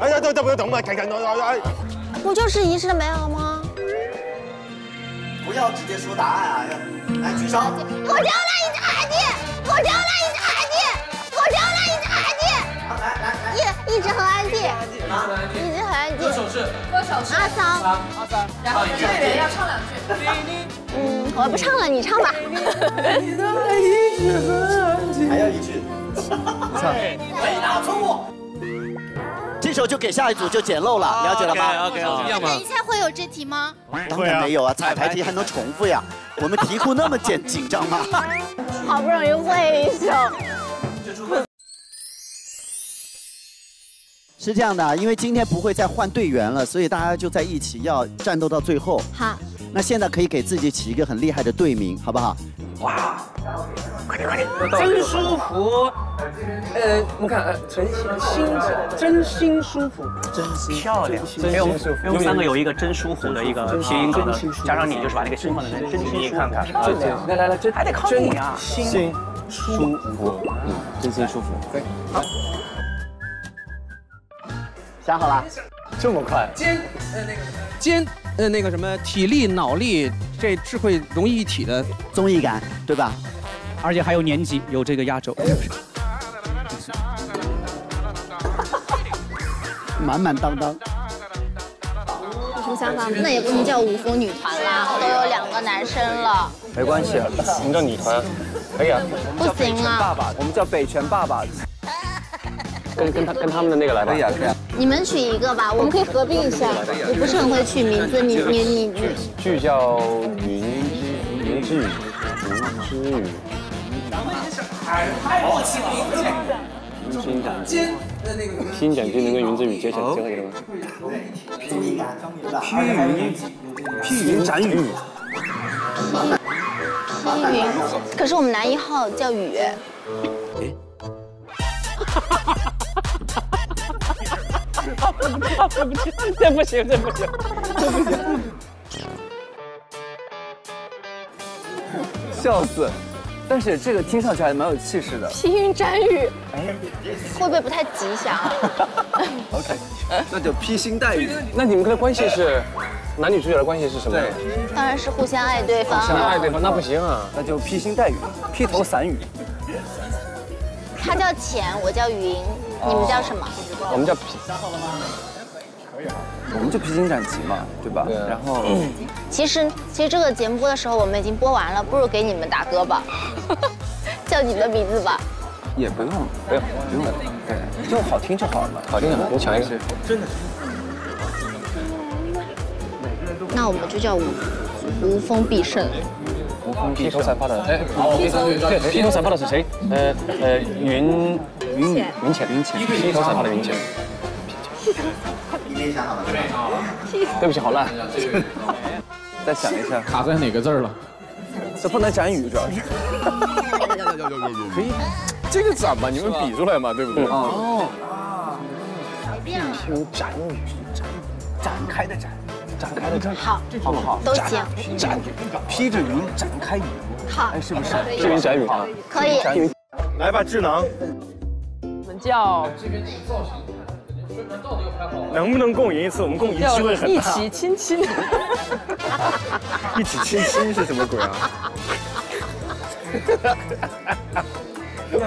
哎呀，等等等等，看看，哎哎，不就是一时的美好吗？不要直接说答案啊！来举手。我丢了一只海蒂，我丢了一只海蒂，我丢了一只海蒂。来来来，一一直很安静，一直很安静。歌手是歌手是阿桑，阿桑，然后队员要唱两句。嗯，我不唱了，你唱吧。还要一句。伟大错误。这首就给下一组就捡漏了，了解了吗 OK OK，等一下会有这题吗？当然没有啊，彩排题还能重复呀？我们题库那么紧紧张吗？好不容易会一首。是这样的，因为今天不会再换队员了，所以大家就在一起要战斗到最后。好，那现在可以给自己起一个很厉害的队名，好不好？真舒服。呃，我们看，呃，陈心真心舒服，真心漂亮，真心舒服我们三个有一个真舒服的一个谐音梗的，加上你就是把那个心放在那，真心看看，来来来，真还得靠你啊，心舒服，嗯，真心舒服。对，好，想好了，这么快？肩呃那个肩呃那个什么体力脑力这智慧融为一体的综艺感，对吧？而且还有年级，有这个压轴。满满当当。有什么想法？那也不能叫五福女团啦，都有两个男生了，没关系啊，我们叫女团，可以啊。不行啊。爸爸我们叫北拳爸爸。跟跟他跟他们的那个来吧。可以啊，可以啊。你们取一个吧，我们可以合并一下。我不是很会取名字，你你你你。剧叫云之云之羽，云之羽。新展军，新展军能跟云之羽接起来，结合一个吗？披云，披云斩雨。披云，可是我们男一号叫雨。这不行，这不行，这不行，这不行。笑死！但是这个听上去还蛮有气势的。披云斩雨，哎，会不会不太吉祥？OK，那就披星戴雨。那你们的关系是，男女主角的关系是什么？对，当然是互相爱对方。互相爱对方那不行啊，那就披星戴雨，披头散雨。他叫浅，我叫云，你们叫什么？我们叫披。我们就披荆斩棘嘛，对吧？然后，其实其实这个节目播的时候我们已经播完了，不如给你们打歌吧，叫你的名字吧。也不用，不用，不用，对，就好听就好了嘛，好听的，我抢一个。真的是。那我们就叫无无风必胜。无风披头散发的，哎，对，披头散发的是谁？呃呃，云云云浅云浅，披头散发的云浅。对不起，好烂。再想一下，卡在哪个字儿了？这不能斩雨，主要是。可以，这个展吧，你们比出来嘛，对不对？哦。披荆斩雨，展展开的展，展开的展。好，好不好？都行。展披着云展开雨。好，哎，是不是？披云展雨啊？可以。来吧，智能。我们叫。能不能共赢一次？我们共赢机会很大。一起亲亲。一起亲亲是什么鬼啊？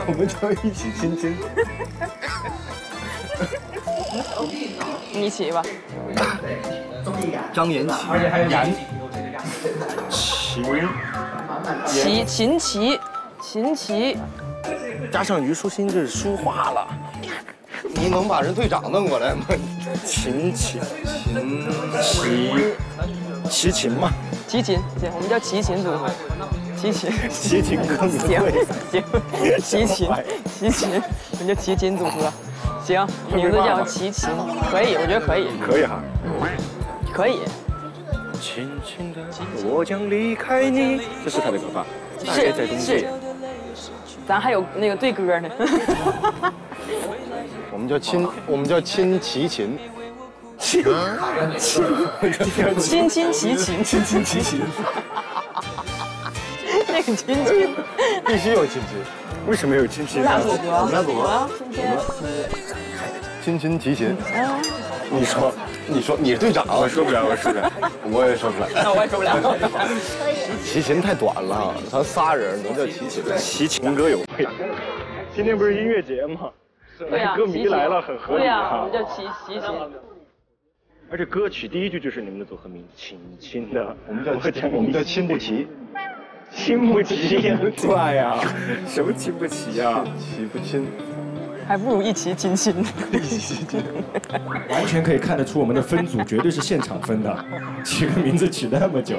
我们叫一起亲亲。你起吧。张延齐。延。齐。秦齐。秦齐。加上虞书欣，这是书画了。你能把人队长弄过来吗？秦秦齐齐秦嘛，齐秦行，我们叫齐秦组合，齐秦。齐秦更行行，齐秦齐秦，我们叫齐秦组合，行，名字叫齐秦，可以，我觉得可以，可以哈，可以。轻轻的，我将离开你，这是他的歌吧？是是，咱还有那个对歌呢。我们叫亲，我们叫亲齐秦，亲亲亲齐秦，亲亲齐秦。那个亲亲，必须有亲亲。为什么有亲亲？咱组合，咱组合啊，今天亲亲齐秦。你说，你说，你是队长，我说不了，我说不了，我也说不了。那我也受不了。齐秦太短了，咱仨人能叫齐秦？齐秦歌友会。今天不是音乐节吗？对呀，歌迷来了，很合理对呀，我啊们。叫齐齐秦。而且歌曲第一句就是你们的组合名，亲亲的。我们叫我我们叫亲不齐，亲不齐也很帅呀，什么亲不齐呀？齐不亲。还不如一齐 亲亲。完全可以看得出我们的分组绝对是现场分的，取个名字取那么久。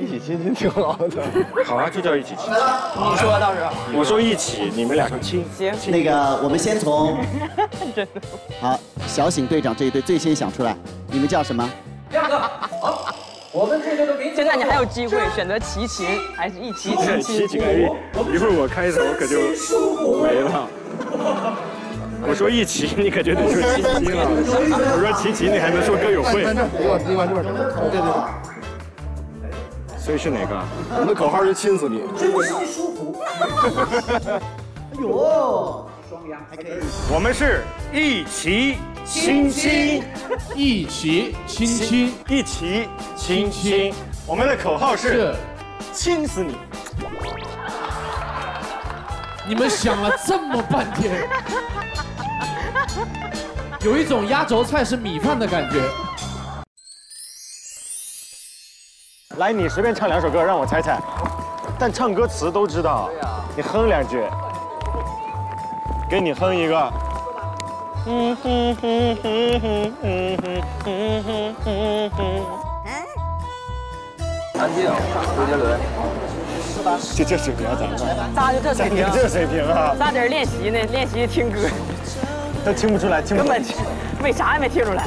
我一起亲亲挺好的。好啊，就叫一起亲。你说到时候。我说一起，你们俩说亲。行。那个，我们先从 真的。好小醒队长这一队最先想出来，你们叫什么？亮哥，好，我们这队的名字。现在你还有机会选择齐秦还是一起亲亲？齐秦一会儿我开头可就没了。我说一起，你可就得说亲亲了。我说齐秦，你还能说歌友会。对对对。所以是哪个？我们的口号是亲死你。真舒服哎呦，还可以。我们是一起亲亲，一起亲亲，一起亲亲。我们的口号是亲死你。你们想了这么半天，有一种压轴菜是米饭的感觉。来，你随便唱两首歌让我猜猜，但唱歌词都知道。你哼两句，给你哼一个。嗯哼哼哼哼哼哼哼哼哼。安静，周杰伦。就这水平啊，咱们。咋就这水平？就这水平啊！咋在这练习呢？练习听歌，都听不出来，听不出来。根本为啥也没听出来。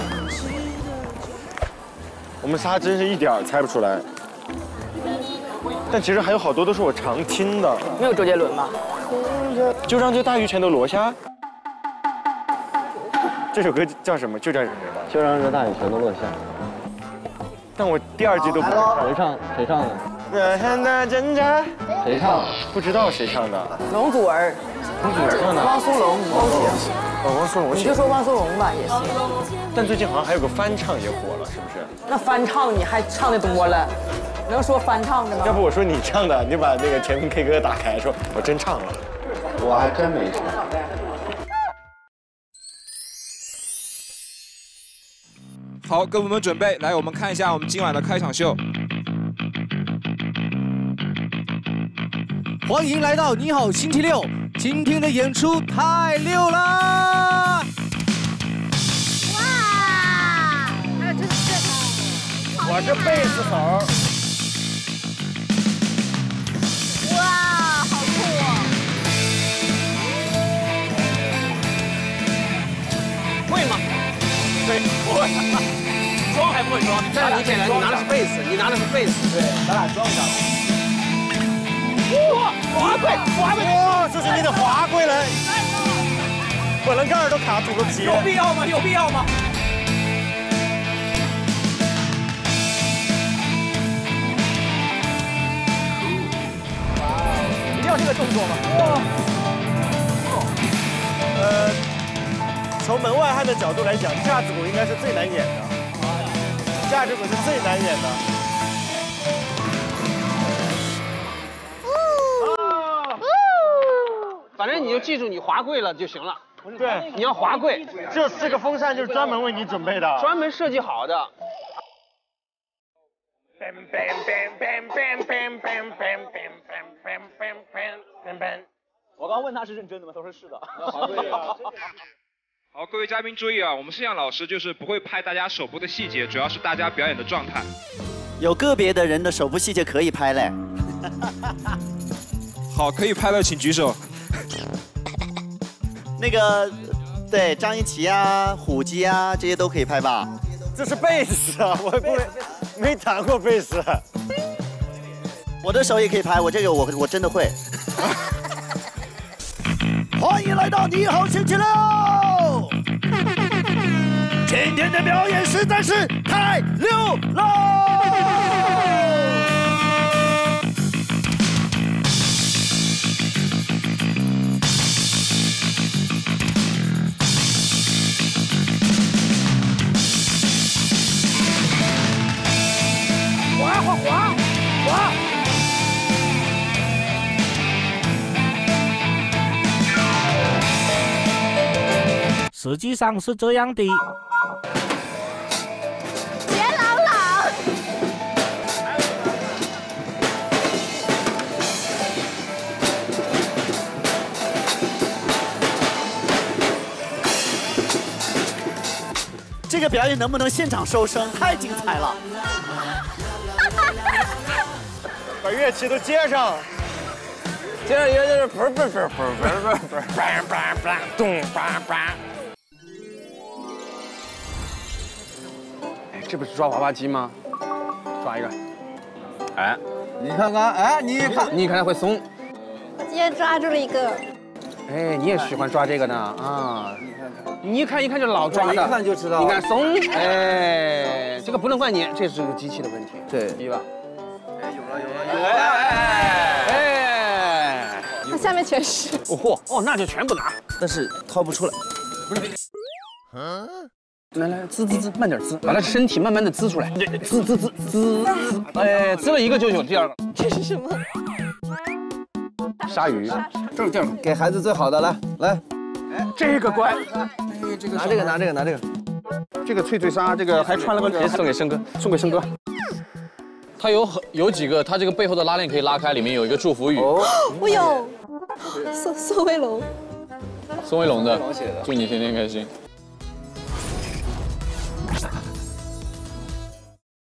我们仨真是一点儿猜不出来。但其实还有好多都是我常听的。没有周杰伦吧？就让这大鱼全都落下。这首歌叫什么？就叫什么？就让这大雨全都落下。但我第二句都不会唱。谁唱？谁唱的？谁唱？不知道谁唱的。龙祖儿。龙祖儿唱的。汪苏泷都行。哦，汪苏泷。你就说汪苏泷吧，也行。但最近好像还有个翻唱也火了，是不是？那翻唱你还唱的多了，能说翻唱的吗？要不我说你唱的，你把那个全民 K 歌打开，说我真唱了。我还真没唱。好，跟我们准备来，我们看一下我们今晚的开场秀。欢迎来到你好星期六，今天的演出太溜啦！哇，那真是我是贝斯手。装还不会装，这很简单，你拿的是贝斯，你拿的是贝斯。对，咱俩装一下。哇，滑跪，滑跪！哇，这是你的滑跪了，本轮盖儿都卡住了皮。有必要吗？有必要吗？一定要这个动作吗？哇！呃，从门外汉的角度来讲，架子鼓应该是最难演的，架子鼓是最难演的。反正你就记住你滑跪了就行了。对，你要滑跪。这四个风扇就是专门为你准备的，专门设计好的。我刚问他是认真的吗？他说是的。好，各位嘉宾注意啊，我们摄像老师就是不会拍大家手部的细节，主要是大家表演的状态。有个别的人的手部细节可以拍嘞。好，可以拍的请举手。那个，对，张一奇啊、虎姬啊，这些都可以拍吧？这是贝斯啊，我不会，没弹过贝斯。我的手也可以拍，我这个我我真的会。欢迎来到你好星期六，今天的表演实在是太溜了。实际上是这样的。别朗朗。这个表演能不能现场收声？太精彩了！把乐器都接上。接着一个就是 不是不是不是不是不是不是不是咚叭叭。这不是抓娃娃机吗？抓一个。哎，你看看，哎，你看，你看它会松。我今天抓住了一个。哎，你也喜欢抓这个呢啊？你看看，你一看一看就老抓的，一看就知道。你看松，哎，这个不能怪你，这是个机器的问题。对，一吧？哎，有了有了有了！哎哎，它下面全是。哦嚯，哦，那就全部拿。但是掏不出来。不是。嗯。来来，滋滋滋，慢点滋，把它身体慢慢的滋出来。滋滋滋滋滋，哎，滋了一个就有第二个。这是什么？鲨鱼。这这给孩子最好的，来来。这个乖，哎这个拿这个拿这个拿这个，这个脆脆鲨，这个还穿了个鞋，送给生哥，送给生哥。它有很有几个，它这个背后的拉链可以拉开，里面有一个祝福语。哦我有，宋宋威龙，宋威龙的，祝你天天开心。